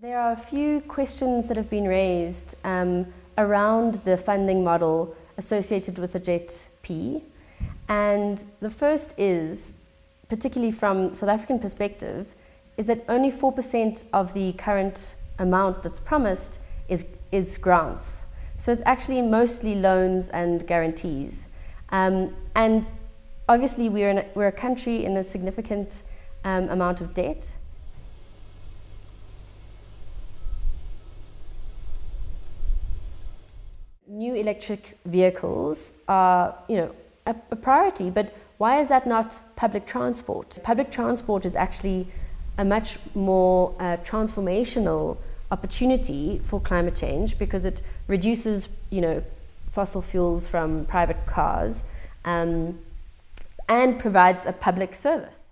There are a few questions that have been raised um, around the funding model associated with the JET P. And the first is, particularly from South African perspective, is that only 4% of the current amount that's promised is, is grants. So it's actually mostly loans and guarantees. Um, and obviously we're, a, we're a country in a significant um, amount of debt. Electric vehicles are, you know, a, a priority, but why is that not public transport? Public transport is actually a much more uh, transformational opportunity for climate change because it reduces, you know, fossil fuels from private cars um, and provides a public service.